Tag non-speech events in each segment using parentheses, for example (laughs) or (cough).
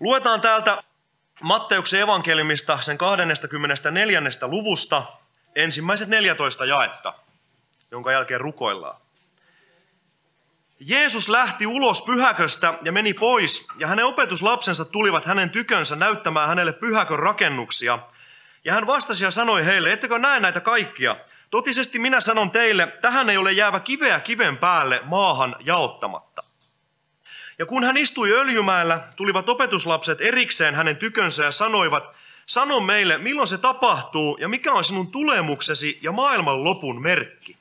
Luetaan täältä Matteuksen evankeliumista sen 24. luvusta ensimmäiset 14 jaetta, jonka jälkeen rukoillaan. Jeesus lähti ulos pyhäköstä ja meni pois, ja hänen opetuslapsensa tulivat hänen tykönsä näyttämään hänelle pyhäkön rakennuksia. Ja hän vastasi ja sanoi heille, ettekö näe näitä kaikkia? Totisesti minä sanon teille, tähän ei ole jäävä kiveä kiven päälle maahan jaottamatta. Ja kun hän istui öljymäellä, tulivat opetuslapset erikseen hänen tykönsä ja sanoivat, sano meille, milloin se tapahtuu ja mikä on sinun tulemuksesi ja maailman lopun merkki.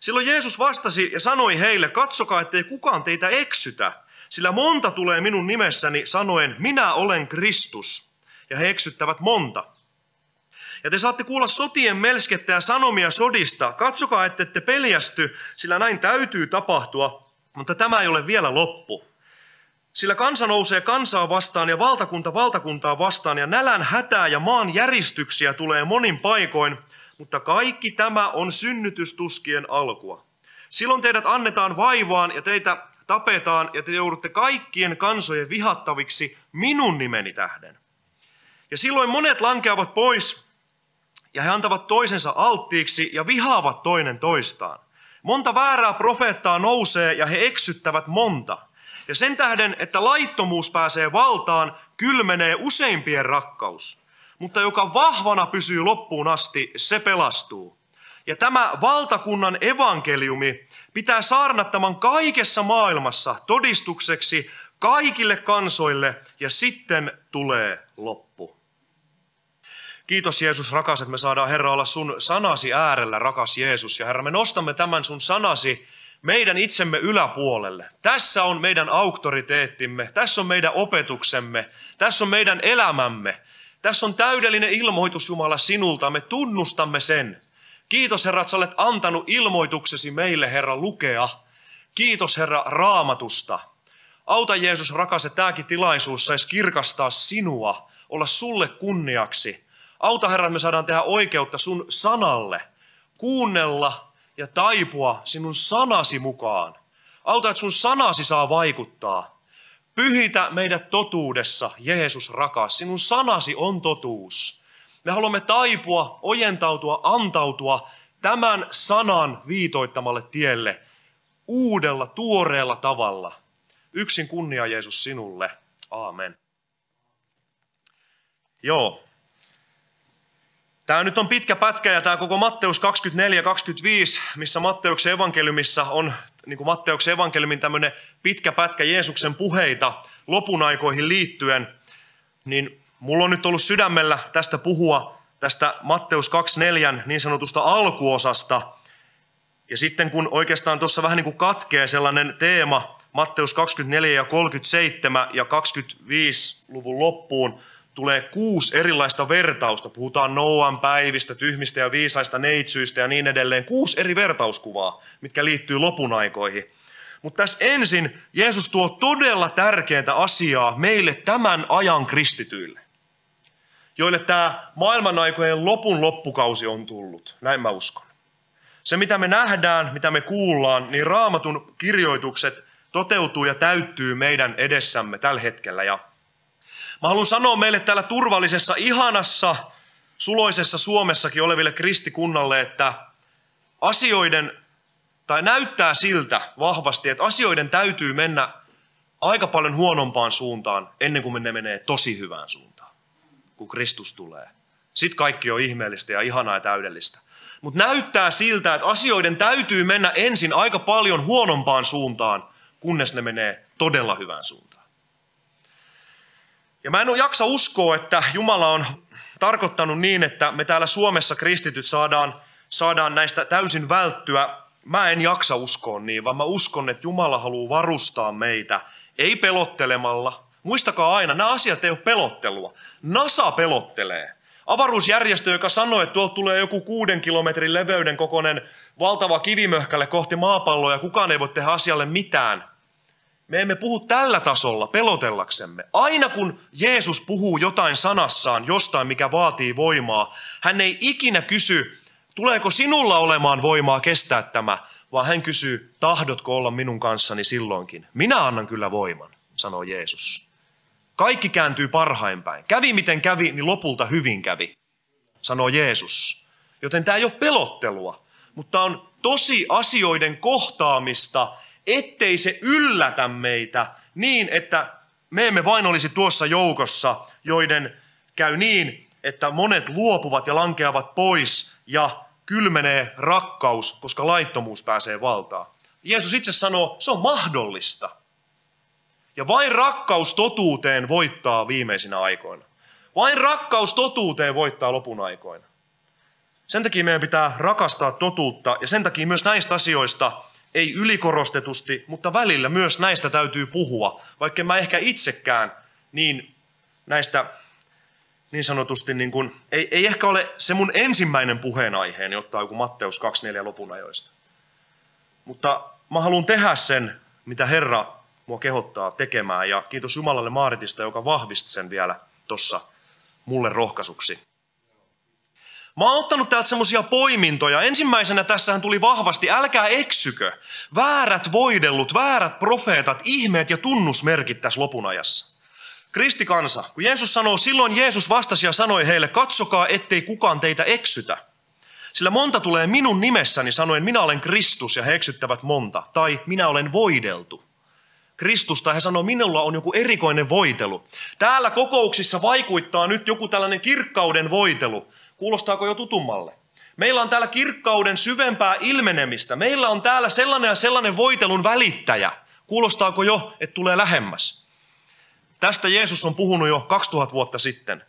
Silloin Jeesus vastasi ja sanoi heille, katsokaa, ettei kukaan teitä eksytä, sillä monta tulee minun nimessäni sanoen, minä olen Kristus. Ja he eksyttävät monta. Ja te saatte kuulla sotien melskettä ja sanomia sodista. Katsokaa, ette te peljästy, sillä näin täytyy tapahtua, mutta tämä ei ole vielä loppu. Sillä kansa nousee kansaa vastaan ja valtakunta valtakuntaa vastaan ja nälän hätää ja maan järistyksiä tulee monin paikoin, mutta kaikki tämä on synnytystuskien alkua. Silloin teidät annetaan vaivaan ja teitä tapetaan ja te joudutte kaikkien kansojen vihattaviksi minun nimeni tähden. Ja silloin monet lankeavat pois ja he antavat toisensa alttiiksi ja vihaavat toinen toistaan. Monta väärää profeettaa nousee ja he eksyttävät monta. Ja sen tähden, että laittomuus pääsee valtaan, kylmenee useimpien rakkaus. Mutta joka vahvana pysyy loppuun asti, se pelastuu. Ja tämä valtakunnan evankeliumi pitää saarnattaman kaikessa maailmassa todistukseksi kaikille kansoille ja sitten tulee loppu. Kiitos Jeesus rakas, että me saadaan Herra olla sun sanasi äärellä, rakas Jeesus. Ja Herra, me nostamme tämän sun sanasi meidän itsemme yläpuolelle. Tässä on meidän auktoriteettimme, tässä on meidän opetuksemme, tässä on meidän elämämme. Tässä on täydellinen ilmoitus Jumala sinulta, me tunnustamme sen. Kiitos Herra, että olet antanut ilmoituksesi meille Herra lukea. Kiitos Herra raamatusta. Auta Jeesus rakas, että tämäkin tilaisuus saisi kirkastaa sinua, olla sulle kunniaksi. Auta Herra, että me saadaan tehdä oikeutta sun sanalle, kuunnella ja taipua sinun sanasi mukaan. Auta, että sun sanasi saa vaikuttaa. Pyhitä meidät totuudessa, Jeesus rakas. Sinun sanasi on totuus. Me haluamme taipua, ojentautua, antautua tämän sanan viitoittamalle tielle uudella, tuoreella tavalla. Yksin kunnia Jeesus sinulle. Aamen. Joo, Tämä nyt on pitkä pätkä ja tämä koko Matteus 24-25, missä Matteuksen evankeliumissa on niin kuin Matteuksen evankeliumin tämmöinen pitkä pätkä Jeesuksen puheita lopun aikoihin liittyen, niin mulla on nyt ollut sydämellä tästä puhua tästä Matteus 24 niin sanotusta alkuosasta. Ja sitten kun oikeastaan tuossa vähän niin kuin katkee sellainen teema Matteus 24 ja 37 ja 25 luvun loppuun, tulee kuusi erilaista vertausta. Puhutaan Noan päivistä, tyhmistä ja viisaista neitsyistä ja niin edelleen. Kuusi eri vertauskuvaa, mitkä liittyy lopun aikoihin. Mutta tässä ensin Jeesus tuo todella tärkeää asiaa meille tämän ajan kristityille, joille tämä maailman aikojen lopun loppukausi on tullut. Näin mä uskon. Se, mitä me nähdään, mitä me kuullaan, niin raamatun kirjoitukset toteutuu ja täyttyy meidän edessämme tällä hetkellä. Ja Mä haluan sanoa meille täällä turvallisessa, ihanassa, suloisessa Suomessakin oleville kristikunnalle, että asioiden, tai näyttää siltä vahvasti, että asioiden täytyy mennä aika paljon huonompaan suuntaan ennen kuin ne menee tosi hyvään suuntaan, kun Kristus tulee. Sitten kaikki on ihmeellistä ja ihanaa ja täydellistä. Mutta näyttää siltä, että asioiden täytyy mennä ensin aika paljon huonompaan suuntaan, kunnes ne menee todella hyvään suuntaan. Ja mä en jaksa uskoa, että Jumala on tarkoittanut niin, että me täällä Suomessa kristityt saadaan, saadaan näistä täysin välttyä. Mä en jaksa uskoa niin, vaan mä uskon, että Jumala haluaa varustaa meitä, ei pelottelemalla. Muistakaa aina, nämä asiat ei ole pelottelua. NASA pelottelee. Avaruusjärjestö, joka sanoi, että tuolta tulee joku kuuden kilometrin leveyden kokoinen valtava kivimöhkälle kohti maapalloa ja kukaan ei voi tehdä asialle mitään. Me emme puhu tällä tasolla pelotellaksemme. Aina kun Jeesus puhuu jotain sanassaan, jostain mikä vaatii voimaa, hän ei ikinä kysy, tuleeko sinulla olemaan voimaa kestää tämä, vaan hän kysyy, tahdotko olla minun kanssani silloinkin? Minä annan kyllä voiman, sanoo Jeesus. Kaikki kääntyy parhain päin. Kävi miten kävi, niin lopulta hyvin kävi, sanoo Jeesus. Joten tämä ei ole pelottelua, mutta on tosi asioiden kohtaamista, ettei se yllätä meitä niin, että me emme vain olisi tuossa joukossa, joiden käy niin, että monet luopuvat ja lankeavat pois ja kylmenee rakkaus, koska laittomuus pääsee valtaan. Jeesus itse sanoo, se on mahdollista. Ja vain rakkaus totuuteen voittaa viimeisinä aikoina. Vain rakkaus totuuteen voittaa lopun aikoina. Sen takia meidän pitää rakastaa totuutta ja sen takia myös näistä asioista ei ylikorostetusti, mutta välillä myös näistä täytyy puhua, vaikka mä ehkä itsekään niin näistä niin sanotusti, niin kuin, ei, ei ehkä ole se mun ensimmäinen puheenaiheeni ottaa joku Matteus 2.4 lopun ajoista. Mutta mä haluan tehdä sen, mitä Herra mua kehottaa tekemään. Ja kiitos Jumalalle Maaritista, joka vahvisti sen vielä tuossa mulle rohkaisuksi. Mä oon ottanut täältä semmosia poimintoja. Ensimmäisenä tässähän tuli vahvasti, älkää eksykö. Väärät voidellut, väärät profeetat, ihmeet ja tunnusmerkit tässä lopun ajassa. Kristikansa, kun Jeesus sanoo, silloin Jeesus vastasi ja sanoi heille, katsokaa, ettei kukaan teitä eksytä. Sillä monta tulee minun nimessäni sanoen, minä olen Kristus ja he eksyttävät monta. Tai minä olen voideltu. Kristusta he sanoo, minulla on joku erikoinen voitelu. Täällä kokouksissa vaikuittaa nyt joku tällainen kirkkauden voitelu. Kuulostaako jo tutummalle? Meillä on täällä kirkkauden syvempää ilmenemistä. Meillä on täällä sellainen ja sellainen voitelun välittäjä. Kuulostaako jo, että tulee lähemmäs? Tästä Jeesus on puhunut jo 2000 vuotta sitten.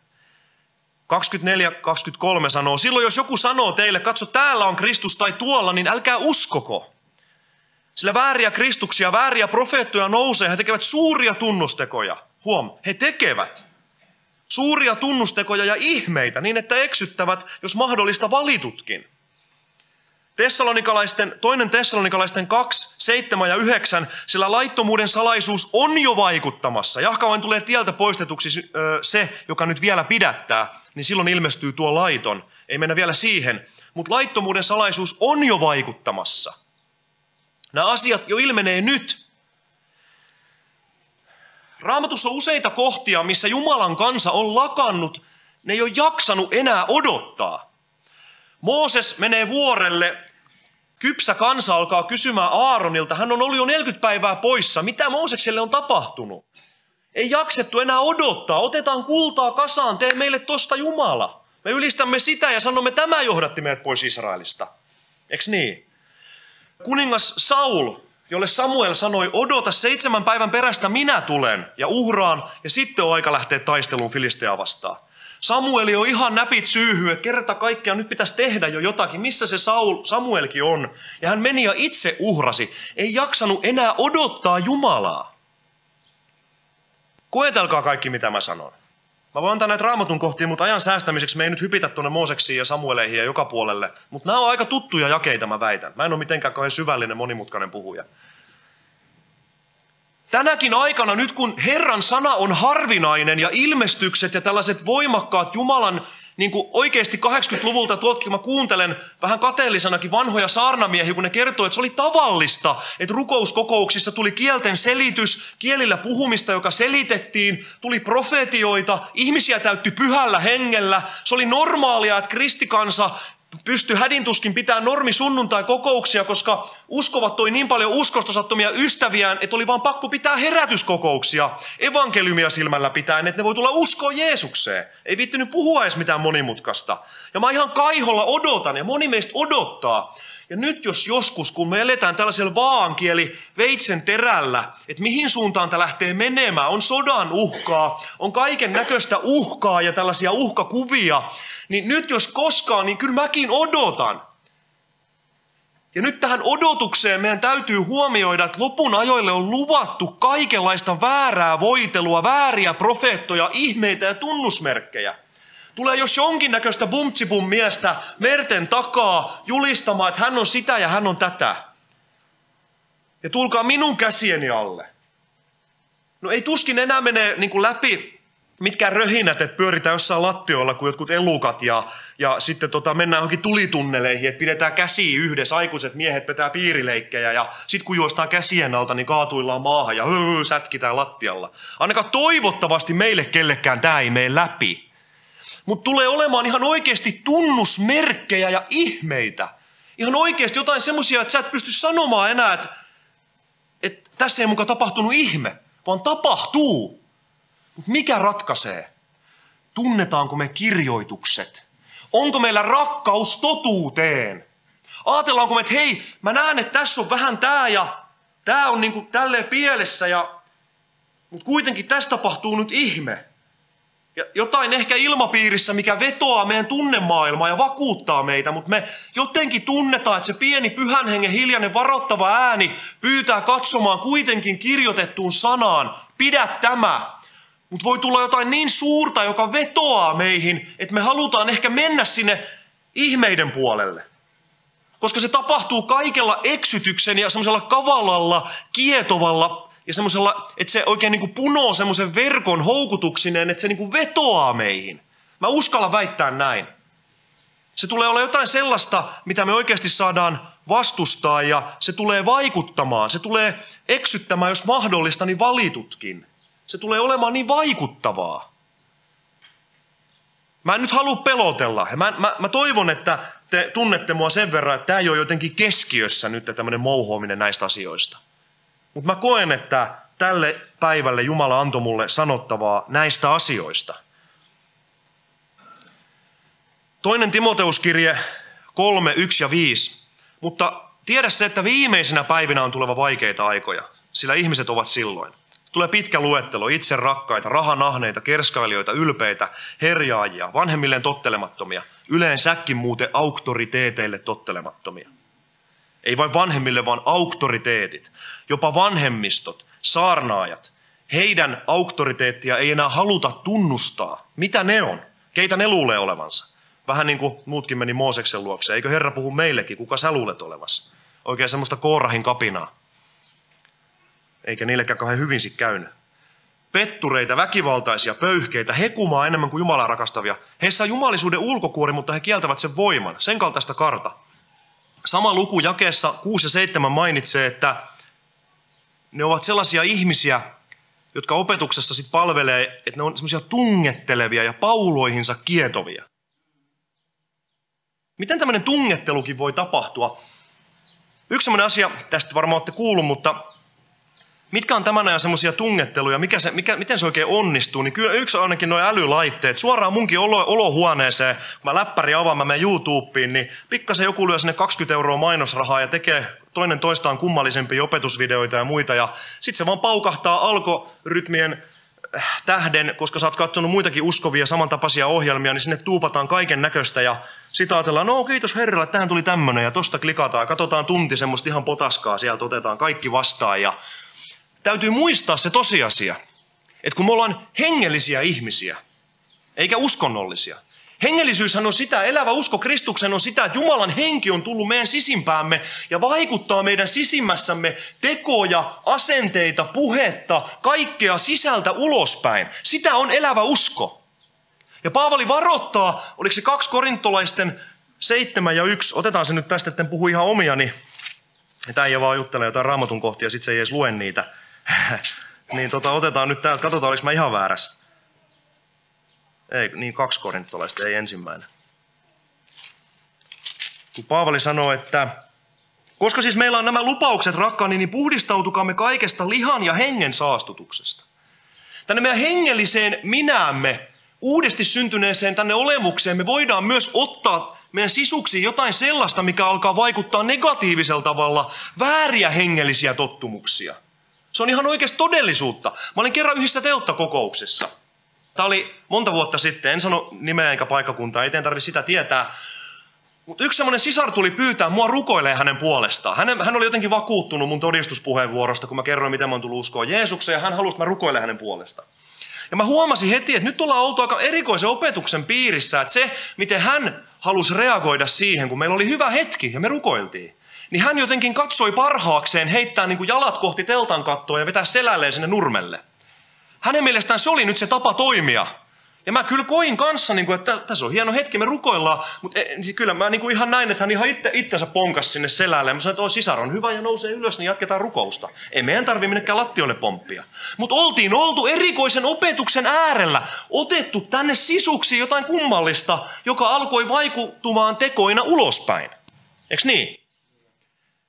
24-23 sanoo, silloin jos joku sanoo teille, katso täällä on Kristus tai tuolla, niin älkää uskoko. Sillä vääriä Kristuksia, vääriä profeettoja nousee, he tekevät suuria tunnustekoja. Huom, he tekevät suuria tunnustekoja ja ihmeitä niin, että eksyttävät, jos mahdollista, valitutkin. Tessalonikalaisten, toinen Tessalonikalaisten 2, 7 ja 9, sillä laittomuuden salaisuus on jo vaikuttamassa. Jahka vain tulee tieltä poistetuksi se, joka nyt vielä pidättää, niin silloin ilmestyy tuo laiton. Ei mennä vielä siihen, mutta laittomuuden salaisuus on jo vaikuttamassa. Nämä asiat jo ilmenee nyt. Raamatussa on useita kohtia, missä Jumalan kansa on lakannut, ne ei ole jaksanut enää odottaa. Mooses menee vuorelle, kypsä kansa alkaa kysymään Aaronilta, hän on ollut jo 40 päivää poissa, mitä Moosekselle on tapahtunut? Ei jaksettu enää odottaa, otetaan kultaa kasaan, tee meille tosta Jumala. Me ylistämme sitä ja sanomme, tämä johdatti meidät pois Israelista. Eks niin? Kuningas Saul, jolle Samuel sanoi, odota seitsemän päivän perästä minä tulen ja uhraan ja sitten on aika lähteä taisteluun Filisteaa vastaan. Samueli on ihan näpit syyhy, että kerta kaikkiaan nyt pitäisi tehdä jo jotakin. Missä se Saul, Samuelkin on? Ja hän meni ja itse uhrasi. Ei jaksanut enää odottaa Jumalaa. Koetelkaa kaikki, mitä mä sanon. Mä voin antaa näitä raamatun kohtia, mutta ajan säästämiseksi me ei nyt hypitä tuonne Mooseksiin ja Samueleihin ja joka puolelle. Mutta nämä on aika tuttuja jakeita, mä väitän. Mä en ole mitenkään kauhean syvällinen, monimutkainen puhuja. Tänäkin aikana, nyt kun Herran sana on harvinainen ja ilmestykset ja tällaiset voimakkaat Jumalan niin kuin oikeasti 80-luvulta tuoltakin mä kuuntelen vähän kateellisenakin vanhoja saarnamiehiä, kun ne kertoo, että se oli tavallista, että rukouskokouksissa tuli kielten selitys, kielillä puhumista, joka selitettiin, tuli profetioita, ihmisiä täytti pyhällä hengellä. Se oli normaalia, että kristikansa pysty hädintuskin pitää normi sunnuntai kokouksia, koska uskovat toi niin paljon uskostosattomia ystäviään, että oli vaan pakko pitää herätyskokouksia evankeliumia silmällä pitäen, että ne voi tulla uskoa Jeesukseen. Ei viittynyt puhua edes mitään monimutkaista. Ja mä ihan kaiholla odotan, ja moni meistä odottaa. Ja nyt jos joskus, kun me eletään tällaisella vaankieli veitsen terällä, että mihin suuntaan tämä lähtee menemään, on sodan uhkaa, on kaiken näköistä uhkaa ja tällaisia uhkakuvia, niin nyt jos koskaan, niin kyllä mäkin odotan. Ja nyt tähän odotukseen meidän täytyy huomioida, että lopun ajoille on luvattu kaikenlaista väärää voitelua, vääriä profeettoja, ihmeitä ja tunnusmerkkejä. Tulee jos jonkinnäköistä bumtsibum miestä merten takaa julistamaan, että hän on sitä ja hän on tätä. Ja tulkaa minun käsieni alle. No ei tuskin enää mene niin kuin läpi mitkä röhinät, että pyöritään jossain lattioilla kuin jotkut elukat ja, ja sitten tota, mennään johonkin tulitunneleihin, että pidetään käsi yhdessä, aikuiset miehet vetää piirileikkejä ja sitten kun juostaan käsien alta, niin kaatuillaan maahan ja höö, sätkitään lattialla. Ainakaan toivottavasti meille kellekään tämä ei mene läpi. Mutta tulee olemaan ihan oikeasti tunnusmerkkejä ja ihmeitä. Ihan oikeasti jotain semmoisia, että sä et pysty sanomaan enää, että, että tässä ei muka tapahtunut ihme, vaan tapahtuu. Mutta mikä ratkaisee? Tunnetaanko me kirjoitukset? Onko meillä rakkaus totuuteen? Aatellaanko me, että hei, mä näen, että tässä on vähän tää ja tää on niinku tälleen pielessä ja mutta kuitenkin tässä tapahtuu nyt ihme. Ja jotain ehkä ilmapiirissä, mikä vetoaa meidän tunnemaailmaa ja vakuuttaa meitä, mutta me jotenkin tunnetaan, että se pieni pyhän hengen hiljainen varoittava ääni pyytää katsomaan kuitenkin kirjoitettuun sanaan, pidä tämä, mutta voi tulla jotain niin suurta, joka vetoaa meihin, että me halutaan ehkä mennä sinne ihmeiden puolelle. Koska se tapahtuu kaikella eksytyksen ja semmoisella kavalalla, kietovalla ja semmoisella, että se oikein niin kuin punoo semmoisen verkon houkutuksineen, että se niin kuin vetoaa meihin. Mä uskallan väittää näin. Se tulee olla jotain sellaista, mitä me oikeasti saadaan vastustaa ja se tulee vaikuttamaan. Se tulee eksyttämään, jos mahdollista, niin valitutkin. Se tulee olemaan niin vaikuttavaa. Mä en nyt halua pelotella. Mä, mä, mä toivon, että te tunnette mua sen verran, että tämä ei ole jotenkin keskiössä nyt tämmöinen mouhoaminen näistä asioista. Mutta mä koen, että tälle päivälle Jumala antoi mulle sanottavaa näistä asioista. Toinen Timoteuskirje 3, 1 ja 5. Mutta tiedä se, että viimeisenä päivinä on tuleva vaikeita aikoja, sillä ihmiset ovat silloin. Tulee pitkä luettelo, itse rakkaita, rahanahneita, kerskailijoita, ylpeitä, herjaajia, vanhemmilleen tottelemattomia, yleensäkin muuten auktoriteeteille tottelemattomia. Ei vain vanhemmille, vaan auktoriteetit, jopa vanhemmistot, saarnaajat. Heidän auktoriteettia ei enää haluta tunnustaa. Mitä ne on? Keitä ne luulee olevansa? Vähän niin kuin muutkin meni Mooseksen luokse. Eikö Herra puhu meillekin, kuka sä luulet olevassa? Oikein semmoista Koorahin kapinaa eikä niillekään kauhean hyvin sit käynyt. Pettureita, väkivaltaisia, pöyhkeitä, hekumaa enemmän kuin Jumalaa rakastavia. Heissä on jumalisuuden ulkokuori, mutta he kieltävät sen voiman. Sen kaltaista karta. Sama luku jakeessa 6 ja 7 mainitsee, että ne ovat sellaisia ihmisiä, jotka opetuksessa sit palvelee, että ne on semmoisia tungettelevia ja pauloihinsa kietovia. Miten tämmöinen tungettelukin voi tapahtua? Yksi semmoinen asia, tästä varmaan olette kuullut, mutta mitkä on tämän ajan semmoisia tungetteluja, mikä se, mikä, miten se oikein onnistuu, niin kyllä yksi on ainakin nuo älylaitteet. Suoraan munkin olo, olohuoneeseen, kun mä läppäri avaan, mä menen YouTubeen, niin pikkasen joku lyö sinne 20 euroa mainosrahaa ja tekee toinen toistaan kummallisempia opetusvideoita ja muita. Ja sitten se vaan paukahtaa alkorytmien äh, tähden, koska sä oot katsonut muitakin uskovia samantapaisia ohjelmia, niin sinne tuupataan kaiken näköistä ja sitten ajatellaan, no kiitos herralle, tähän tuli tämmöinen ja tosta klikataan, katsotaan tunti semmoista ihan potaskaa, sieltä otetaan kaikki vastaan ja täytyy muistaa se tosiasia, että kun me ollaan hengellisiä ihmisiä, eikä uskonnollisia, Hengellisyyshän on sitä, elävä usko Kristuksen on sitä, että Jumalan henki on tullut meidän sisimpäämme ja vaikuttaa meidän sisimmässämme tekoja, asenteita, puhetta, kaikkea sisältä ulospäin. Sitä on elävä usko. Ja Paavali varoittaa, oliko se kaksi korintolaisten seitsemän ja yksi, otetaan se nyt tästä, että en puhu ihan omiani. Tämä ei vaan juttele jotain raamatun kohtia, sitten se ei edes lue niitä. (laughs) niin tota, otetaan nyt täältä, katsotaan oliko mä ihan väärässä. Ei, niin kaksi korintolaista, ei ensimmäinen. Kun Paavali sanoo, että koska siis meillä on nämä lupaukset rakkaani, niin puhdistautukaamme kaikesta lihan ja hengen saastutuksesta. Tänne meidän hengelliseen minämme, uudesti syntyneeseen tänne olemukseen, me voidaan myös ottaa meidän sisuksi jotain sellaista, mikä alkaa vaikuttaa negatiivisella tavalla, vääriä hengellisiä tottumuksia. Se on ihan oikeasti todellisuutta. Mä olin kerran yhdessä telttakokouksessa. Tämä oli monta vuotta sitten, en sano nimeä eikä paikkakuntaa, ei teidän tarvitse sitä tietää. Mutta yksi semmoinen sisar tuli pyytää mua rukoilee hänen puolestaan. Hän, hän oli jotenkin vakuuttunut mun todistuspuheenvuorosta, kun mä kerroin, miten mä oon tullut uskoa Jeesukseen, ja hän halusi, että mä rukoilen hänen puolestaan. Ja mä huomasin heti, että nyt ollaan oltu aika erikoisen opetuksen piirissä, että se, miten hän halusi reagoida siihen, kun meillä oli hyvä hetki ja me rukoiltiin, niin hän jotenkin katsoi parhaakseen heittää niin kuin jalat kohti teltan kattoa ja vetää selälleen sinne nurmelle. Hänen mielestään se oli nyt se tapa toimia. Ja mä kyllä koin kanssa, niin kuin, että tässä on hieno hetki, me rukoillaan, mutta e, niin kyllä mä niin kuin ihan näin, että hän ihan itse, itsensä ponkas sinne selälle. Ja mä sanoin, että sisar on hyvä ja nousee ylös, niin jatketaan rukousta. Ei meidän tarvi minnekään lattioille pomppia. Mutta oltiin oltu erikoisen opetuksen äärellä, otettu tänne sisuksi jotain kummallista, joka alkoi vaikuttumaan tekoina ulospäin. Eikö niin?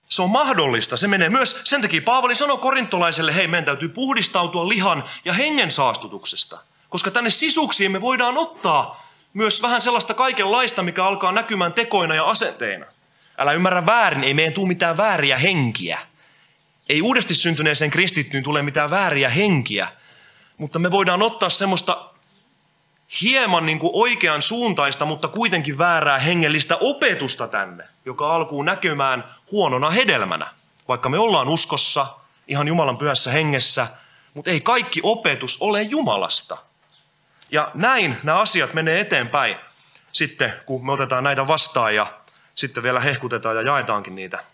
Se on mahdollista. Se menee myös, sen takia Paavali sanoi korintolaiselle, hei meidän täytyy puhdistautua lihan ja hengen saastutuksesta. Koska tänne sisuksiin me voidaan ottaa myös vähän sellaista kaikenlaista, mikä alkaa näkymään tekoina ja asenteina. Älä ymmärrä väärin, ei meidän tule mitään vääriä henkiä. Ei uudesti syntyneeseen kristittyyn tule mitään vääriä henkiä, mutta me voidaan ottaa semmoista hieman niin kuin oikean suuntaista, mutta kuitenkin väärää hengellistä opetusta tänne, joka alkuu näkymään huonona hedelmänä. Vaikka me ollaan uskossa, ihan Jumalan pyhässä hengessä, mutta ei kaikki opetus ole Jumalasta. Ja näin nämä asiat menee eteenpäin sitten, kun me otetaan näitä vastaan ja sitten vielä hehkutetaan ja jaetaankin niitä.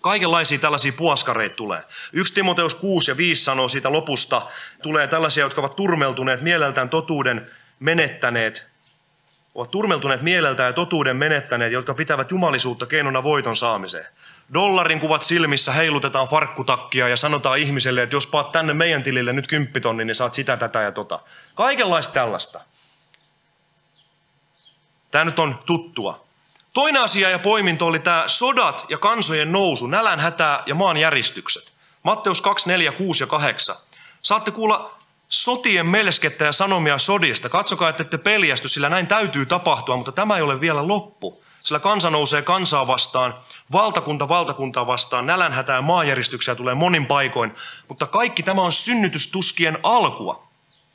Kaikenlaisia tällaisia puoskareita tulee. Yksi Timoteus 6 ja 5 sanoo siitä lopusta, tulee tällaisia, jotka ovat turmeltuneet mieleltään totuuden menettäneet, ovat turmeltuneet mieleltä ja totuuden menettäneet, jotka pitävät jumalisuutta keinona voiton saamiseen. Dollarin kuvat silmissä heilutetaan farkkutakkia ja sanotaan ihmiselle, että jos paat tänne meidän tilille nyt kymppitonni, niin saat sitä, tätä ja tota. Kaikenlaista tällaista. Tämä nyt on tuttua. Toinen asia ja poiminto oli tämä sodat ja kansojen nousu, nälän hätää ja maan järistykset. Matteus 2, 4, 6 ja 8. Saatte kuulla sotien melskettä ja sanomia sodista. Katsokaa, että ette peljästy, sillä näin täytyy tapahtua, mutta tämä ei ole vielä loppu. Sillä kansa nousee kansaa vastaan, valtakunta valtakuntaa vastaan, nälänhätää ja maanjäristyksiä tulee monin paikoin. Mutta kaikki tämä on synnytystuskien alkua.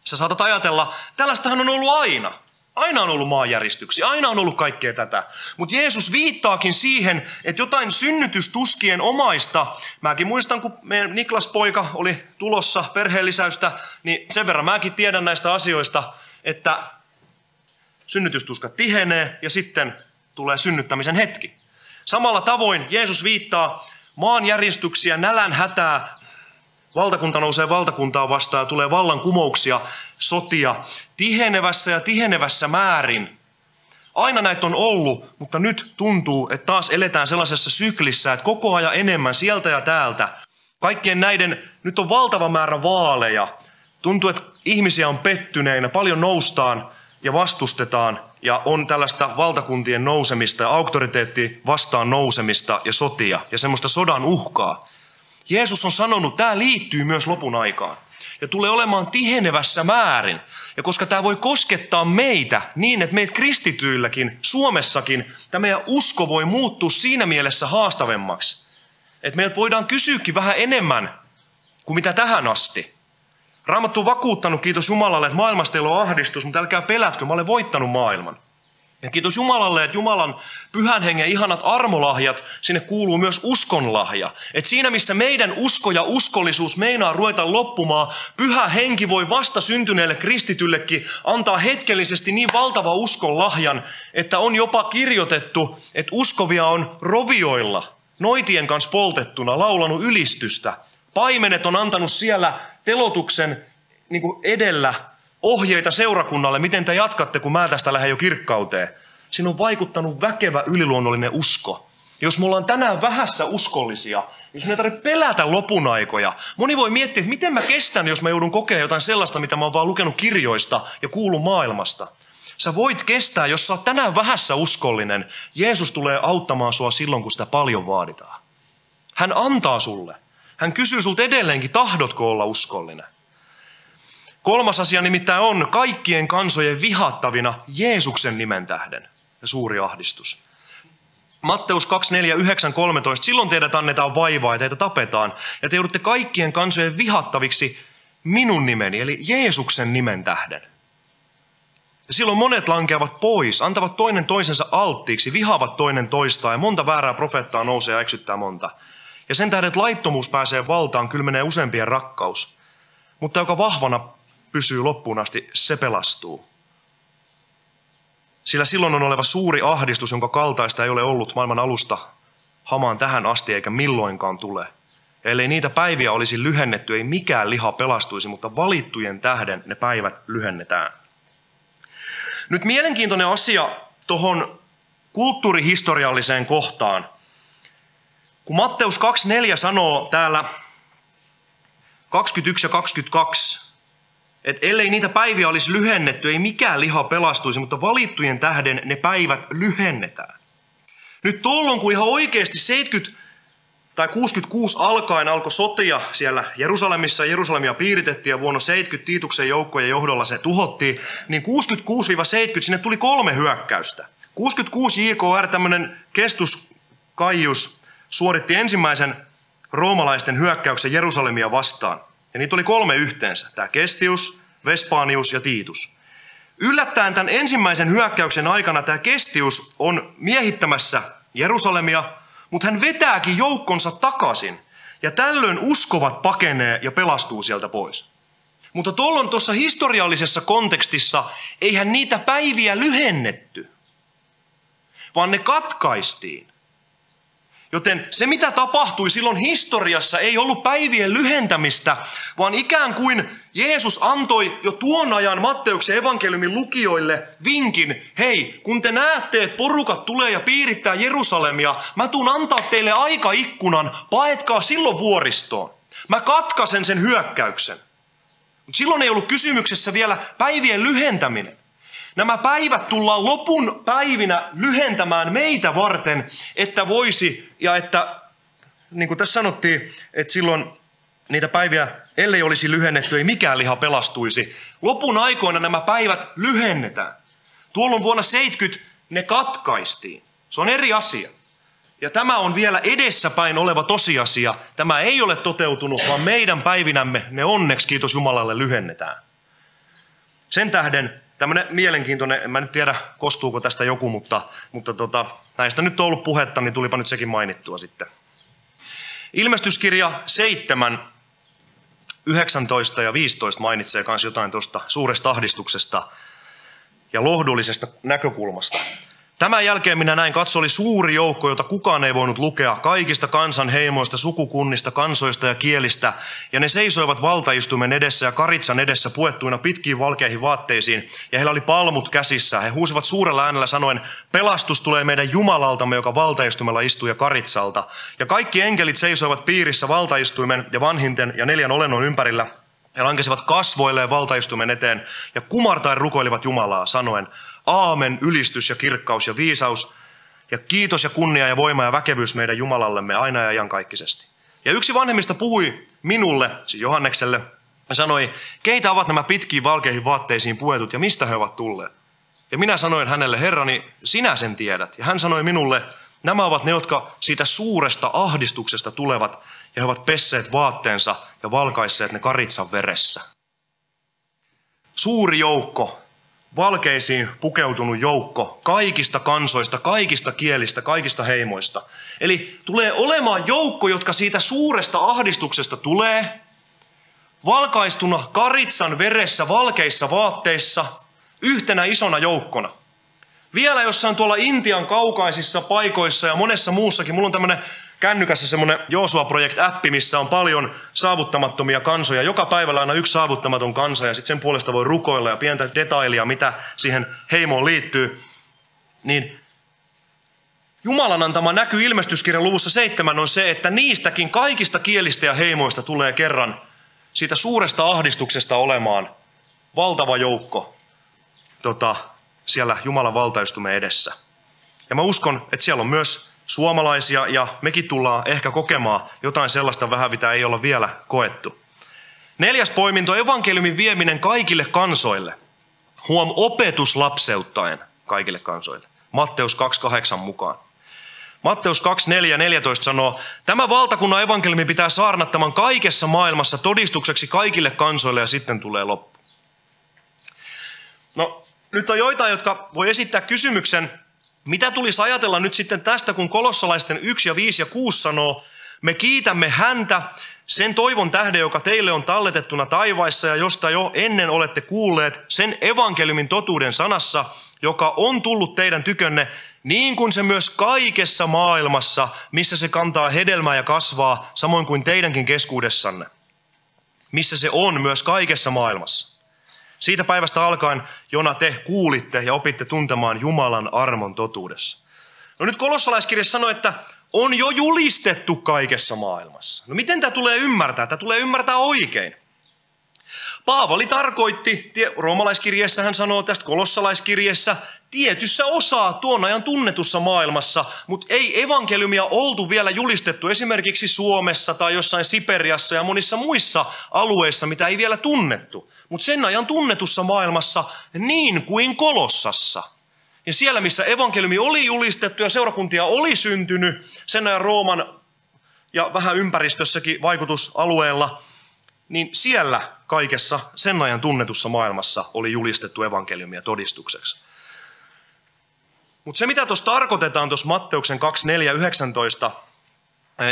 Sä saatat ajatella, tällaistahan on ollut aina. Aina on ollut maanjäristyksiä, aina on ollut kaikkea tätä. Mutta Jeesus viittaakin siihen, että jotain synnytystuskien omaista, mäkin muistan, kun meidän Niklas poika oli tulossa perheellisäystä, niin sen verran mäkin tiedän näistä asioista, että synnytystuskat tihenee ja sitten tulee synnyttämisen hetki. Samalla tavoin Jeesus viittaa maanjäristyksiä, nälän hätää, valtakunta nousee valtakuntaa vastaan ja tulee vallankumouksia, sotia, tihenevässä ja tihenevässä määrin. Aina näitä on ollut, mutta nyt tuntuu, että taas eletään sellaisessa syklissä, että koko ajan enemmän sieltä ja täältä. Kaikkien näiden, nyt on valtava määrä vaaleja. Tuntuu, että ihmisiä on pettyneinä, paljon noustaan ja vastustetaan ja on tällaista valtakuntien nousemista ja auktoriteetti vastaan nousemista ja sotia ja semmoista sodan uhkaa. Jeesus on sanonut, tämä liittyy myös lopun aikaan ja tulee olemaan tihenevässä määrin. Ja koska tämä voi koskettaa meitä niin, että meitä kristityilläkin, Suomessakin, tämä meidän usko voi muuttua siinä mielessä haastavemmaksi. Että meiltä voidaan kysyäkin vähän enemmän kuin mitä tähän asti. Raamattu on vakuuttanut, kiitos Jumalalle, että maailmasta ei ole ahdistus, mutta älkää pelätkö, mä olen voittanut maailman. Ja kiitos Jumalalle, että Jumalan pyhän hengen ihanat armolahjat, sinne kuuluu myös uskonlahja. Että siinä missä meidän usko ja uskollisuus meinaa ruveta loppumaan, pyhä henki voi vasta syntyneelle kristityllekin antaa hetkellisesti niin valtava uskonlahjan, että on jopa kirjoitettu, että uskovia on rovioilla, noitien kanssa poltettuna, laulanut ylistystä. Paimenet on antanut siellä telotuksen niin edellä ohjeita seurakunnalle, miten te jatkatte, kun mä tästä lähden jo kirkkauteen. Siinä on vaikuttanut väkevä yliluonnollinen usko. Jos me ollaan tänään vähässä uskollisia, niin sinun ei tarvitse pelätä lopun aikoja. Moni voi miettiä, että miten mä kestän, jos mä joudun kokemaan jotain sellaista, mitä mä oon vaan lukenut kirjoista ja kuullut maailmasta. Sä voit kestää, jos sä oot tänään vähässä uskollinen. Jeesus tulee auttamaan sua silloin, kun sitä paljon vaaditaan. Hän antaa sulle. Hän kysyy sulta edelleenkin, tahdotko olla uskollinen. Kolmas asia nimittäin on kaikkien kansojen vihattavina Jeesuksen nimen tähden ja suuri ahdistus. Matteus 24, 9, 13. Silloin teidät annetaan vaivaa ja teitä tapetaan. Ja te joudutte kaikkien kansojen vihattaviksi minun nimeni, eli Jeesuksen nimen tähden. Ja silloin monet lankeavat pois, antavat toinen toisensa alttiiksi, vihaavat toinen toistaan ja monta väärää profeettaa nousee ja eksyttää monta. Ja sen tähden, että laittomuus pääsee valtaan, kylmenee useampien rakkaus. Mutta joka vahvana pysyy loppuun asti, se pelastuu. Sillä silloin on oleva suuri ahdistus, jonka kaltaista ei ole ollut maailman alusta hamaan tähän asti eikä milloinkaan tule. ellei niitä päiviä olisi lyhennetty, ei mikään liha pelastuisi, mutta valittujen tähden ne päivät lyhennetään. Nyt mielenkiintoinen asia tuohon kulttuurihistorialliseen kohtaan. Kun Matteus 24 sanoo täällä 21 ja 22, että ellei niitä päiviä olisi lyhennetty, ei mikään liha pelastuisi, mutta valittujen tähden ne päivät lyhennetään. Nyt tuolloin, kun ihan oikeasti 70 tai 66 alkaen alkoi sotia siellä Jerusalemissa, Jerusalemia piiritettiin ja vuonna 70 Tiituksen joukkojen johdolla se tuhottiin, niin 66-70 sinne tuli kolme hyökkäystä. 66 JKR, tämmöinen kestuskaius, suoritti ensimmäisen roomalaisten hyökkäyksen Jerusalemia vastaan. Ja niitä oli kolme yhteensä, tämä Kestius, Vespanius ja Tiitus. Yllättäen tämän ensimmäisen hyökkäyksen aikana tämä Kestius on miehittämässä Jerusalemia, mutta hän vetääkin joukkonsa takaisin. Ja tällöin uskovat pakenee ja pelastuu sieltä pois. Mutta tuolloin tuossa historiallisessa kontekstissa eihän niitä päiviä lyhennetty, vaan ne katkaistiin. Joten se, mitä tapahtui silloin historiassa, ei ollut päivien lyhentämistä, vaan ikään kuin Jeesus antoi jo tuon ajan Matteuksen evankeliumin lukijoille vinkin, hei, kun te näette, että porukat tulee ja piirittää Jerusalemia, mä tuun antaa teille aikaikkunan, paetkaa silloin vuoristoon. Mä katkaisen sen hyökkäyksen. Mutta silloin ei ollut kysymyksessä vielä päivien lyhentäminen. Nämä päivät tullaan lopun päivinä lyhentämään meitä varten, että voisi, ja että, niin kuin tässä sanottiin, että silloin niitä päiviä, ellei olisi lyhennetty, ei mikään liha pelastuisi. Lopun aikoina nämä päivät lyhennetään. Tuolloin vuonna 70 ne katkaistiin. Se on eri asia. Ja tämä on vielä edessäpäin oleva tosiasia. Tämä ei ole toteutunut, vaan meidän päivinämme ne onneksi, kiitos Jumalalle, lyhennetään. Sen tähden tämmöinen mielenkiintoinen, en mä nyt tiedä kostuuko tästä joku, mutta, mutta tota, näistä nyt on ollut puhetta, niin tulipa nyt sekin mainittua sitten. Ilmestyskirja 7, 19 ja 15 mainitsee myös jotain tuosta suuresta ahdistuksesta ja lohdullisesta näkökulmasta. Tämän jälkeen minä näin, katso oli suuri joukko, jota kukaan ei voinut lukea, kaikista kansan heimoista, sukukunnista, kansoista ja kielistä. Ja ne seisoivat valtaistuimen edessä ja karitsan edessä puettuina pitkiin valkeihin vaatteisiin. Ja heillä oli palmut käsissä. He huusivat suurella äänellä sanoen, pelastus tulee meidän Jumalaltamme, joka valtaistumella istuu ja karitsalta. Ja kaikki enkelit seisoivat piirissä valtaistuimen ja vanhinten ja neljän olennon ympärillä. He lankesivat kasvoilleen valtaistuimen eteen ja kumartain rukoilivat Jumalaa sanoen, aamen, ylistys ja kirkkaus ja viisaus ja kiitos ja kunnia ja voima ja väkevyys meidän Jumalallemme aina ja iankaikkisesti. Ja yksi vanhemmista puhui minulle, siis Johannekselle, ja sanoi, keitä ovat nämä pitkiin valkeihin vaatteisiin puetut ja mistä he ovat tulleet. Ja minä sanoin hänelle, herrani, sinä sen tiedät. Ja hän sanoi minulle, nämä ovat ne, jotka siitä suuresta ahdistuksesta tulevat, ja he ovat pesseet vaatteensa ja valkaisseet ne karitsan veressä. Suuri joukko valkeisiin pukeutunut joukko kaikista kansoista, kaikista kielistä, kaikista heimoista. Eli tulee olemaan joukko, jotka siitä suuresta ahdistuksesta tulee, valkaistuna karitsan veressä valkeissa vaatteissa, yhtenä isona joukkona. Vielä jossain tuolla Intian kaukaisissa paikoissa ja monessa muussakin, mulla on tämmöinen kännykässä semmoinen Joosua Project-appi, missä on paljon saavuttamattomia kansoja. Joka päivällä aina yksi saavuttamaton kansa ja sitten sen puolesta voi rukoilla ja pientä detailia, mitä siihen heimoon liittyy. Niin Jumalan antama näky ilmestyskirjan luvussa seitsemän on se, että niistäkin kaikista kielistä ja heimoista tulee kerran siitä suuresta ahdistuksesta olemaan valtava joukko tota, siellä Jumalan valtaistumeen edessä. Ja mä uskon, että siellä on myös suomalaisia ja mekin tullaan ehkä kokemaan jotain sellaista vähän, mitä ei olla vielä koettu. Neljäs poiminto, evankeliumin vieminen kaikille kansoille. Huom opetus lapseuttaen kaikille kansoille. Matteus 2.8 mukaan. Matteus 2.4.14 sanoo, tämä valtakunnan evankeliumi pitää saarnattaman kaikessa maailmassa todistukseksi kaikille kansoille ja sitten tulee loppu. No, nyt on joitain, jotka voi esittää kysymyksen, mitä tulisi ajatella nyt sitten tästä, kun kolossalaisten 1 ja 5 ja 6 sanoo, me kiitämme häntä sen toivon tähden, joka teille on talletettuna taivaissa ja josta jo ennen olette kuulleet sen evankeliumin totuuden sanassa, joka on tullut teidän tykönne, niin kuin se myös kaikessa maailmassa, missä se kantaa hedelmää ja kasvaa, samoin kuin teidänkin keskuudessanne, missä se on myös kaikessa maailmassa. Siitä päivästä alkaen, jona te kuulitte ja opitte tuntemaan Jumalan armon totuudessa. No nyt kolossalaiskirja sanoi, että on jo julistettu kaikessa maailmassa. No miten tämä tulee ymmärtää? Tämä tulee ymmärtää oikein. Paavali tarkoitti, roomalaiskirjeessä hän sanoo tästä kolossalaiskirjeessä, tietyssä osaa tuon ajan tunnetussa maailmassa, mutta ei evankeliumia oltu vielä julistettu esimerkiksi Suomessa tai jossain Siperiassa ja monissa muissa alueissa, mitä ei vielä tunnettu. Mutta sen ajan tunnetussa maailmassa niin kuin Kolossassa. Ja siellä, missä evankeliumi oli julistettu ja seurakuntia oli syntynyt, sen ajan Rooman ja vähän ympäristössäkin vaikutusalueella, niin siellä kaikessa sen ajan tunnetussa maailmassa oli julistettu evankeliumia todistukseksi. Mutta se, mitä tuossa tarkoitetaan tuossa Matteuksen 24, 19,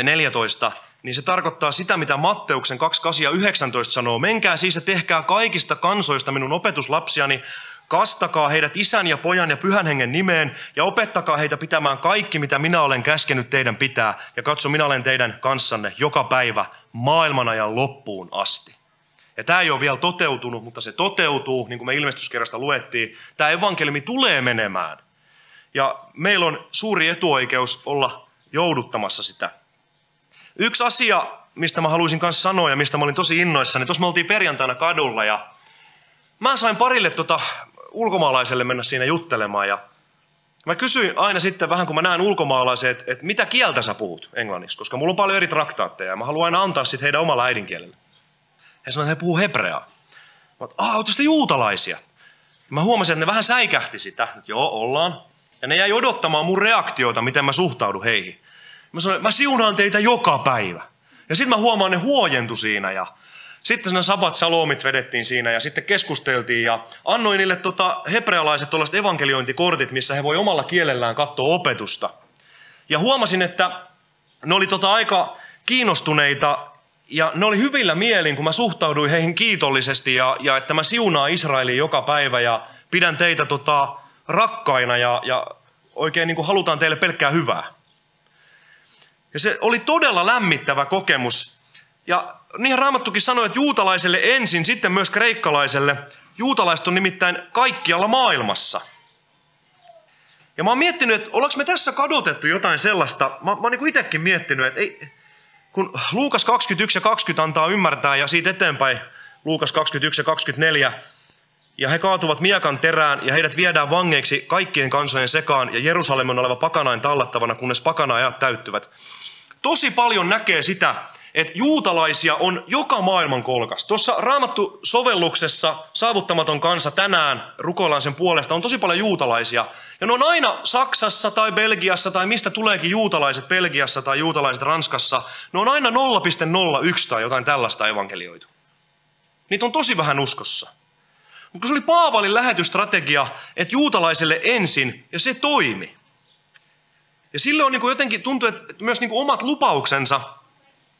14, niin se tarkoittaa sitä, mitä Matteuksen 28 ja 19 sanoo. Menkää siis ja tehkää kaikista kansoista minun opetuslapsiani, kastakaa heidät isän ja pojan ja pyhän hengen nimeen ja opettakaa heitä pitämään kaikki, mitä minä olen käskenyt teidän pitää. Ja katso, minä olen teidän kanssanne joka päivä maailmanajan loppuun asti. Ja tämä ei ole vielä toteutunut, mutta se toteutuu, niin kuin me ilmestyskirjasta luettiin. Tämä evankeliumi tulee menemään. Ja meillä on suuri etuoikeus olla jouduttamassa sitä. Yksi asia, mistä mä haluaisin kanssa sanoa ja mistä mä olin tosi innoissani, tuossa me oltiin perjantaina kadulla ja mä sain parille tota ulkomaalaiselle mennä siinä juttelemaan ja Mä kysyin aina sitten vähän, kun mä näen ulkomaalaisia, että, mitä kieltä sä puhut englanniksi, koska mulla on paljon eri traktaatteja ja mä haluan aina antaa sitten heidän omalla äidinkielellä. He sanoivat, että he puhuu hebreaa. Mä oon, aah, juutalaisia? Mä huomasin, että ne vähän säikähti sitä, että joo, ollaan. Ja ne jäi odottamaan mun reaktioita, miten mä suhtaudun heihin. Mä sanoin, mä siunaan teitä joka päivä. Ja sitten mä huomaan, ne huojentu siinä ja sitten ne sabat salomit vedettiin siinä ja sitten keskusteltiin ja annoin niille tota hebrealaiset tuollaiset evankeliointikortit, missä he voi omalla kielellään katsoa opetusta. Ja huomasin, että ne oli tota aika kiinnostuneita ja ne oli hyvillä mielin, kun mä suhtauduin heihin kiitollisesti ja, ja että mä siunaan Israelin joka päivä ja pidän teitä tota, rakkaina ja, ja oikein niin kuin halutaan teille pelkkää hyvää. Ja se oli todella lämmittävä kokemus. Ja niin Raamattukin sanoi, että juutalaiselle ensin, sitten myös kreikkalaiselle. Juutalaiset on nimittäin kaikkialla maailmassa. Ja mä oon miettinyt, että ollaanko me tässä kadotettu jotain sellaista. Mä, mä oon niin itsekin miettinyt, että ei, kun Luukas 21 ja 20 antaa ymmärtää ja siitä eteenpäin Luukas 21 ja 24, ja he kaatuvat miekan terään ja heidät viedään vangeiksi kaikkien kansojen sekaan ja Jerusalem on oleva pakanain tallattavana, kunnes pakana-ajat täyttyvät. Tosi paljon näkee sitä, että juutalaisia on joka maailman kolkas. Tuossa raamattu sovelluksessa Saavuttamaton kansa tänään rukoillaan sen puolesta on tosi paljon juutalaisia. Ja ne on aina Saksassa tai Belgiassa tai mistä tuleekin juutalaiset Belgiassa tai juutalaiset Ranskassa. Ne on aina 0,01 tai jotain tällaista evankelioitu. Niitä on tosi vähän uskossa. Mutta se oli Paavalin lähetystrategia, että juutalaiselle ensin, ja se toimi. Ja sille on niin kuin jotenkin tuntuu, että myös niin kuin omat lupauksensa,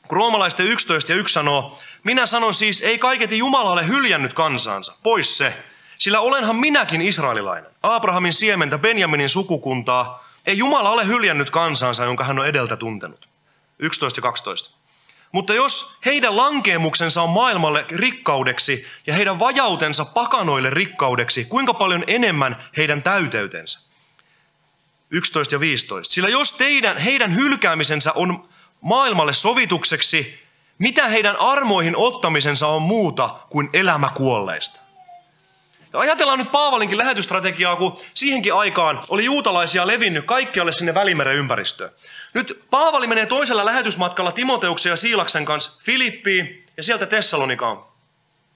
kun roomalaisten 11 ja 1 sanoo, minä sanon siis, ei kaiketi Jumala ole hyljännyt kansansa, pois se, sillä olenhan minäkin israelilainen, Abrahamin siementä, Benjaminin sukukuntaa, ei Jumala ole hyljännyt kansansa, jonka hän on edeltä tuntenut. 11 ja 12. Mutta jos heidän lankeemuksensa on maailmalle rikkaudeksi ja heidän vajautensa pakanoille rikkaudeksi, kuinka paljon enemmän heidän täyteytensä? 11 ja 15. Sillä jos teidän, heidän hylkäämisensä on maailmalle sovitukseksi, mitä heidän armoihin ottamisensa on muuta kuin elämä kuolleista? Ja ajatellaan nyt Paavalinkin lähetystrategiaa, kun siihenkin aikaan oli juutalaisia levinnyt kaikkialle sinne Välimeren ympäristöön. Nyt Paavali menee toisella lähetysmatkalla Timoteuksen ja Siilaksen kanssa Filippiin ja sieltä Tessalonikaan.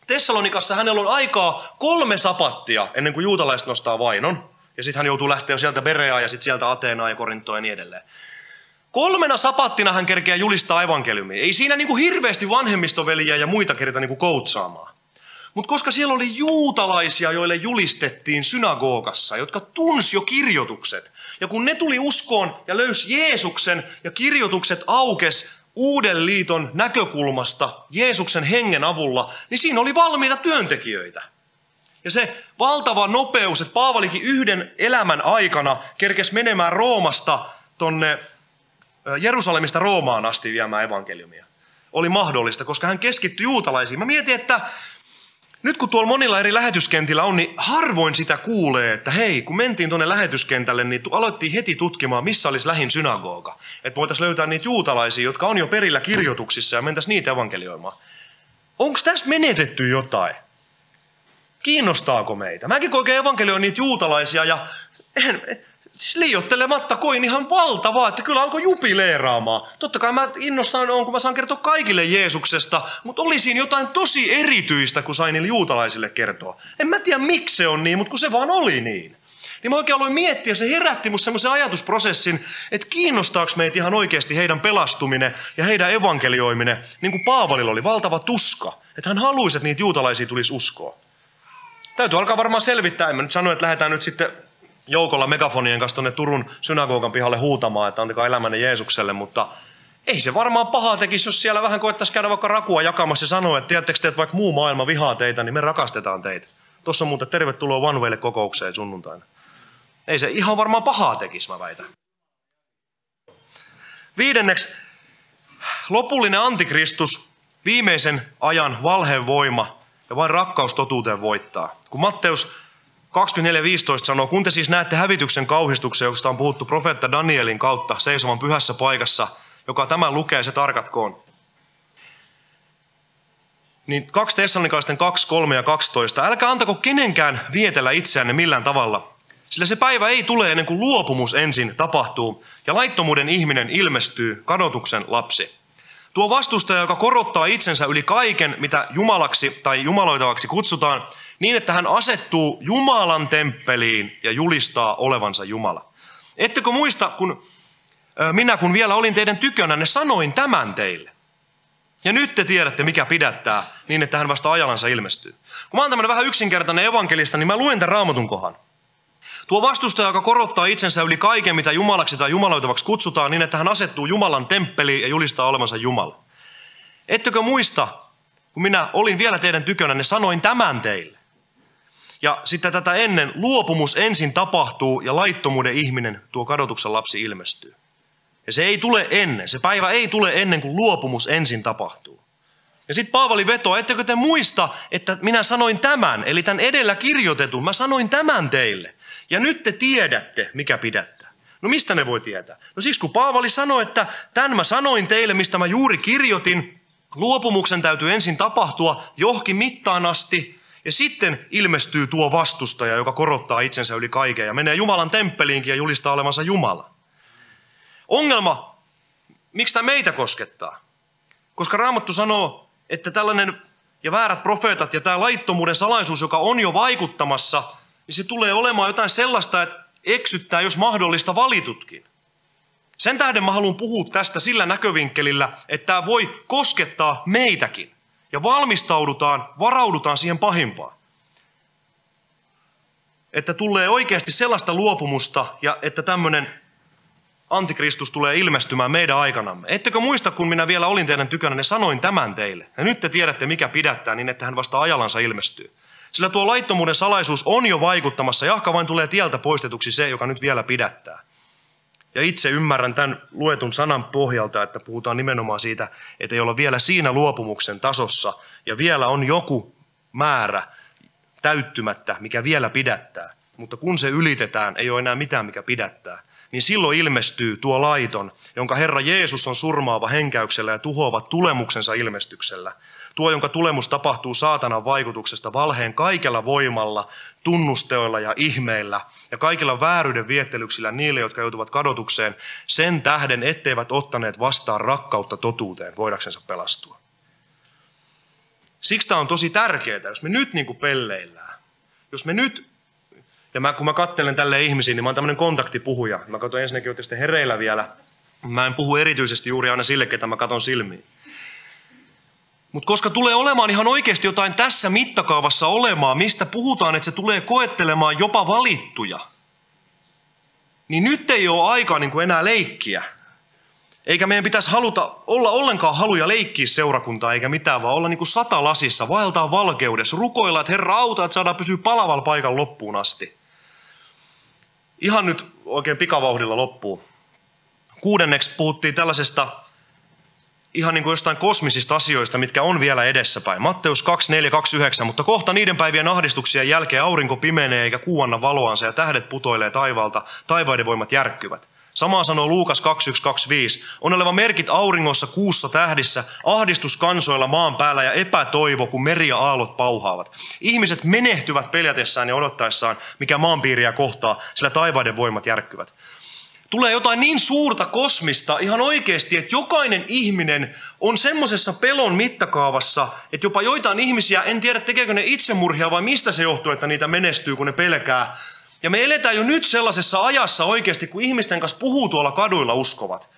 Tessalonikassa hänellä on aikaa kolme sapattia ennen kuin juutalaiset nostaa vainon. Ja sitten hän joutuu lähteä sieltä Bereaan ja sitten sieltä Ateenaan ja Korintoon ja niin edelleen. Kolmena sapattina hän kerkeää julistaa evankeliumia. Ei siinä niin kuin hirveästi vanhemmistoveliä ja muita kertaa niin koutsaamaan. Mutta koska siellä oli juutalaisia, joille julistettiin synagogassa, jotka tunsi jo kirjoitukset. Ja kun ne tuli uskoon ja löysi Jeesuksen ja kirjoitukset aukes uuden liiton näkökulmasta Jeesuksen hengen avulla, niin siinä oli valmiita työntekijöitä. Ja se valtava nopeus, että Paavalikin yhden elämän aikana kerkesi menemään Roomasta tonne Jerusalemista Roomaan asti viemään evankeliumia. Oli mahdollista, koska hän keskittyi juutalaisiin. Mä mietin, että nyt kun tuolla monilla eri lähetyskentillä on, niin harvoin sitä kuulee, että hei, kun mentiin tuonne lähetyskentälle, niin aloittiin heti tutkimaan, missä olisi lähin synagoga. Että voitaisiin löytää niitä juutalaisia, jotka on jo perillä kirjoituksissa ja mentäisiin niitä evankelioimaan. Onko tässä menetetty jotain? Kiinnostaako meitä? Mäkin oikein evankelioin niitä juutalaisia ja en, siis liiottelematta koin ihan valtavaa, että kyllä alkoi jupileeraamaan. Totta kai mä innostan on, kun mä saan kertoa kaikille Jeesuksesta, mutta oli siinä jotain tosi erityistä, kun sain niille juutalaisille kertoa. En mä tiedä, miksi se on niin, mutta kun se vaan oli niin. Niin mä oikein aloin miettiä, se herätti musta semmoisen ajatusprosessin, että kiinnostaako meitä ihan oikeasti heidän pelastuminen ja heidän evankelioiminen, niin kuin Paavalilla oli valtava tuska. Että hän haluaisi, että niitä juutalaisia tulisi uskoa. Täytyy alkaa varmaan selvittää. En mä nyt sano, että lähdetään nyt sitten joukolla megafonien kanssa tuonne Turun synagogan pihalle huutamaan, että antakaa elämänne Jeesukselle, mutta ei se varmaan pahaa tekisi, jos siellä vähän koettaisiin käydä vaikka rakua jakamassa ja sanoa, että tiedättekö te, että vaikka muu maailma vihaa teitä, niin me rakastetaan teitä. Tuossa on muuten tervetuloa One kokoukseen sunnuntaina. Ei se ihan varmaan pahaa tekisi, mä väitän. Viidenneksi, lopullinen antikristus, viimeisen ajan valheen voima ja vain rakkaus totuuteen voittaa. Kun Matteus 24.15 sanoo, kun te siis näette hävityksen kauhistuksen, josta on puhuttu profeetta Danielin kautta seisovan pyhässä paikassa, joka tämän lukee, se tarkatkoon. Niin 2 Tessalonikaisten 2, 3 ja 12. Älkää antako kenenkään vietellä itseänne millään tavalla, sillä se päivä ei tule ennen kuin luopumus ensin tapahtuu ja laittomuuden ihminen ilmestyy, kadotuksen lapsi. Tuo vastustaja, joka korottaa itsensä yli kaiken, mitä jumalaksi tai jumaloitavaksi kutsutaan, niin että hän asettuu Jumalan temppeliin ja julistaa olevansa Jumala. Ettekö muista, kun minä kun vielä olin teidän tykönänne, sanoin tämän teille. Ja nyt te tiedätte, mikä pidättää, niin että hän vasta ajalansa ilmestyy. Kun mä oon tämmöinen vähän yksinkertainen evankelista, niin mä luen tämän raamatun kohan. Tuo vastustaja, joka korottaa itsensä yli kaiken, mitä jumalaksi tai jumaloitavaksi kutsutaan, niin että hän asettuu Jumalan temppeliin ja julistaa olevansa Jumala. Ettekö muista, kun minä olin vielä teidän tykönänne, sanoin tämän teille. Ja sitten tätä ennen luopumus ensin tapahtuu ja laittomuuden ihminen, tuo kadotuksen lapsi ilmestyy. Ja se ei tule ennen, se päivä ei tule ennen kuin luopumus ensin tapahtuu. Ja sitten Paavali vetoaa, ettekö te muista, että minä sanoin tämän, eli tämän edellä kirjoitetun, mä sanoin tämän teille. Ja nyt te tiedätte, mikä pidättää. No mistä ne voi tietää? No siksi kun Paavali sanoi, että tämän mä sanoin teille, mistä mä juuri kirjoitin, luopumuksen täytyy ensin tapahtua johonkin mittaan asti, ja sitten ilmestyy tuo vastustaja, joka korottaa itsensä yli kaiken ja menee Jumalan temppeliinkin ja julistaa olevansa Jumala. Ongelma, miksi tämä meitä koskettaa? Koska Raamattu sanoo, että tällainen ja väärät profeetat ja tämä laittomuuden salaisuus, joka on jo vaikuttamassa, niin se tulee olemaan jotain sellaista, että eksyttää, jos mahdollista, valitutkin. Sen tähden mä haluan puhua tästä sillä näkövinkkelillä, että tämä voi koskettaa meitäkin ja valmistaudutaan, varaudutaan siihen pahimpaan. Että tulee oikeasti sellaista luopumusta ja että tämmöinen antikristus tulee ilmestymään meidän aikanamme. Ettekö muista, kun minä vielä olin teidän tykönä, ne sanoin tämän teille. Ja nyt te tiedätte, mikä pidättää, niin että hän vasta ajalansa ilmestyy. Sillä tuo laittomuuden salaisuus on jo vaikuttamassa, jahka vain tulee tieltä poistetuksi se, joka nyt vielä pidättää. Ja itse ymmärrän tämän luetun sanan pohjalta, että puhutaan nimenomaan siitä, että ei olla vielä siinä luopumuksen tasossa ja vielä on joku määrä täyttymättä, mikä vielä pidättää. Mutta kun se ylitetään, ei ole enää mitään, mikä pidättää. Niin silloin ilmestyy tuo laiton, jonka Herra Jeesus on surmaava henkäyksellä ja tuhoava tulemuksensa ilmestyksellä. Tuo, jonka tulemus tapahtuu saatanan vaikutuksesta valheen kaikella voimalla, tunnusteoilla ja ihmeillä ja kaikilla vääryyden viettelyksillä niille, jotka joutuvat kadotukseen, sen tähden, etteivät ottaneet vastaan rakkautta totuuteen, voidaksensa pelastua. Siksi tämä on tosi tärkeää, jos me nyt niin kuin pelleillään, jos me nyt, ja mä, kun mä kattelen tälle ihmisiin, niin mä oon tämmöinen kontaktipuhuja. Mä katson ensinnäkin, että hereillä vielä. Mä en puhu erityisesti juuri aina sille, ketä mä katon silmiin. Mutta koska tulee olemaan ihan oikeasti jotain tässä mittakaavassa olemaan, mistä puhutaan, että se tulee koettelemaan jopa valittuja, niin nyt ei ole aikaa niin kuin enää leikkiä. Eikä meidän pitäisi haluta olla ollenkaan haluja leikkiä seurakuntaa eikä mitään, vaan olla niin kuin sata lasissa, vaeltaa valkeudessa, rukoilla, että Herra auta, että saadaan pysyä palavalla paikan loppuun asti. Ihan nyt oikein pikavauhdilla loppuu. Kuudenneksi puhuttiin tällaisesta ihan niin kuin jostain kosmisista asioista, mitkä on vielä edessäpäin. Matteus 24, 29, mutta kohta niiden päivien ahdistuksien jälkeen aurinko pimenee eikä kuu anna valoansa ja tähdet putoilee taivaalta, taivaiden voimat järkkyvät. Samaa sanoo Luukas 2125. On oleva merkit auringossa, kuussa, tähdissä, ahdistus kansoilla maan päällä ja epätoivo, kun meri ja aallot pauhaavat. Ihmiset menehtyvät peljätessään ja odottaessaan, mikä maanpiiriä kohtaa, sillä taivaiden voimat järkkyvät. Tulee jotain niin suurta kosmista ihan oikeasti, että jokainen ihminen on semmoisessa pelon mittakaavassa, että jopa joitain ihmisiä, en tiedä tekeekö ne itsemurhia vai mistä se johtuu, että niitä menestyy, kun ne pelkää, ja me eletään jo nyt sellaisessa ajassa oikeasti, kun ihmisten kanssa puhuu tuolla kaduilla uskovat.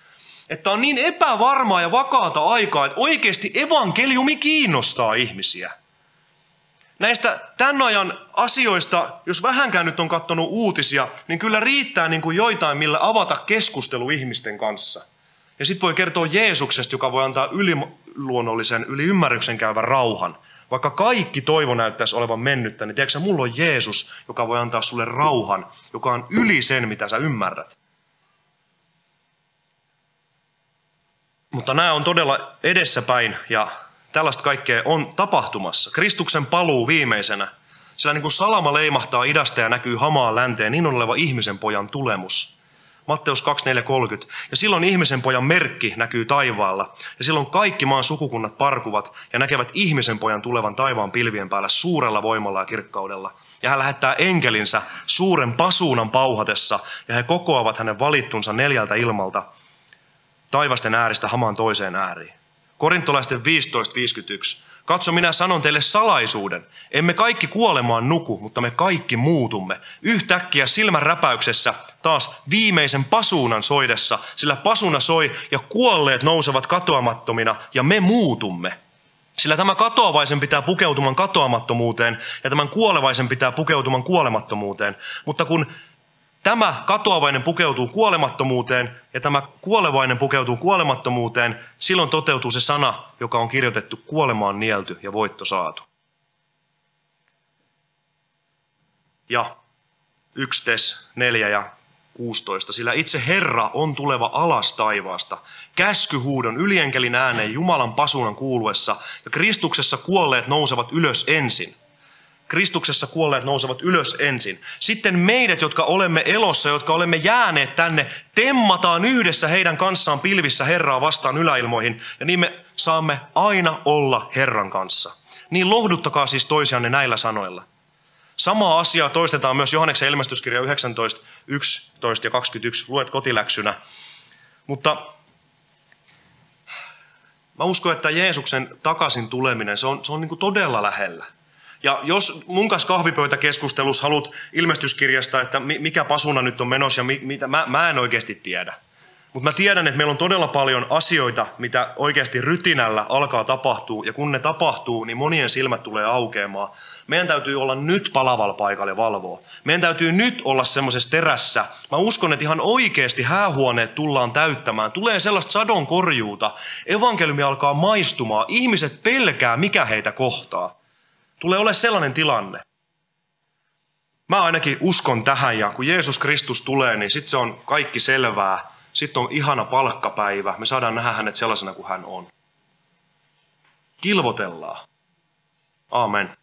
Että on niin epävarmaa ja vakaata aikaa, että oikeasti evankeliumi kiinnostaa ihmisiä. Näistä tämän ajan asioista, jos vähänkään nyt on katsonut uutisia, niin kyllä riittää niin kuin joitain, millä avata keskustelu ihmisten kanssa. Ja sitten voi kertoa Jeesuksesta, joka voi antaa yliluonnollisen, yli ymmärryksen käyvän rauhan – vaikka kaikki toivo näyttäisi olevan mennyttä, niin tiedätkö mulla on Jeesus, joka voi antaa sulle rauhan, joka on yli sen, mitä sä ymmärrät. Mutta nämä on todella edessäpäin ja tällaista kaikkea on tapahtumassa. Kristuksen paluu viimeisenä. Sillä niin kuin salama leimahtaa idästä ja näkyy hamaan länteen, niin on oleva ihmisen pojan tulemus. Matteus 24.30. Ja silloin ihmisen pojan merkki näkyy taivaalla. Ja silloin kaikki maan sukukunnat parkuvat ja näkevät ihmisen pojan tulevan taivaan pilvien päällä suurella voimalla ja kirkkaudella. Ja hän lähettää enkelinsä suuren pasuunan pauhatessa ja he kokoavat hänen valittunsa neljältä ilmalta taivasten ääristä hamaan toiseen ääriin. Korintolaisten 15.51. Katso, minä sanon teille salaisuuden. Emme kaikki kuolemaan nuku, mutta me kaikki muutumme. Yhtäkkiä silmän räpäyksessä taas viimeisen pasuunan soidessa, sillä pasuna soi ja kuolleet nousevat katoamattomina ja me muutumme. Sillä tämä katoavaisen pitää pukeutuman katoamattomuuteen ja tämän kuolevaisen pitää pukeutuman kuolemattomuuteen. Mutta kun tämä katoavainen pukeutuu kuolemattomuuteen ja tämä kuolevainen pukeutuu kuolemattomuuteen, silloin toteutuu se sana, joka on kirjoitettu kuolemaan nielty ja voitto saatu. Ja 1 tes 4 ja 16. Sillä itse Herra on tuleva alas taivaasta, käskyhuudon ylienkelin ääneen Jumalan pasunan kuuluessa, ja Kristuksessa kuolleet nousevat ylös ensin. Kristuksessa kuolleet nousevat ylös ensin. Sitten meidät, jotka olemme elossa, jotka olemme jääneet tänne, temmataan yhdessä heidän kanssaan pilvissä Herraa vastaan yläilmoihin, ja niin me saamme aina olla Herran kanssa. Niin lohduttakaa siis toisianne näillä sanoilla. Samaa asiaa toistetaan myös Johanneksen ilmestyskirja 19, 11 ja 21. Luet kotiläksynä. Mutta mä uskon, että Jeesuksen takaisin tuleminen, se on, se on niin todella lähellä. Ja jos mun kanssa kahvipöytäkeskustelussa haluat ilmestyskirjasta, että mikä pasuna nyt on menossa ja mitä, mä, mä en oikeasti tiedä. Mutta mä tiedän, että meillä on todella paljon asioita, mitä oikeasti rytinällä alkaa tapahtua. Ja kun ne tapahtuu, niin monien silmät tulee aukeamaan. Meidän täytyy olla nyt palavalla paikalle valvoa. Meidän täytyy nyt olla semmoisessa terässä. Mä uskon, että ihan oikeasti häähuoneet tullaan täyttämään. Tulee sellaista sadon korjuuta. Evankeliumi alkaa maistumaan. Ihmiset pelkää, mikä heitä kohtaa. Tulee ole sellainen tilanne. Mä ainakin uskon tähän ja kun Jeesus Kristus tulee, niin sitten se on kaikki selvää. Sitten on ihana palkkapäivä. Me saadaan nähdä hänet sellaisena kuin hän on. Kilvotellaan. Amen.